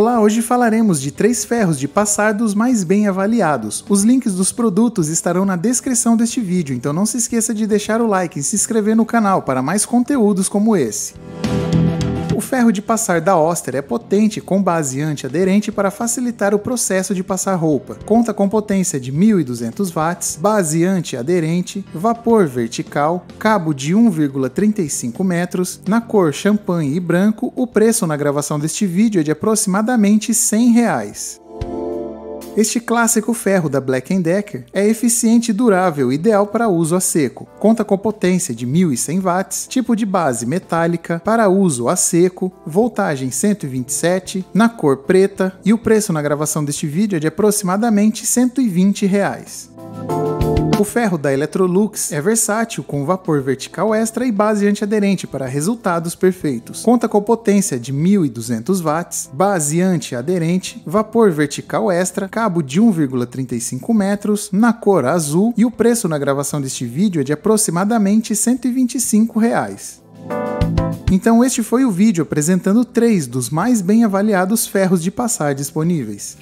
Olá, hoje falaremos de três ferros de passar dos mais bem avaliados. Os links dos produtos estarão na descrição deste vídeo, então não se esqueça de deixar o like e se inscrever no canal para mais conteúdos como esse. O ferro de passar da Oster é potente com base antiaderente para facilitar o processo de passar roupa. Conta com potência de 1200 watts, base antiaderente, vapor vertical, cabo de 1,35 metros, na cor champanhe e branco. O preço na gravação deste vídeo é de aproximadamente 100 reais. Este clássico ferro da Black Decker é eficiente e durável, ideal para uso a seco. Conta com potência de 1100 watts, tipo de base metálica, para uso a seco, voltagem 127, na cor preta, e o preço na gravação deste vídeo é de aproximadamente 120 reais. O ferro da Electrolux é versátil com vapor vertical extra e base antiaderente para resultados perfeitos. Conta com potência de 1200 watts, base antiaderente, vapor vertical extra, cabo de 1,35 metros, na cor azul e o preço na gravação deste vídeo é de aproximadamente 125 reais. Então este foi o vídeo apresentando três dos mais bem avaliados ferros de passar disponíveis.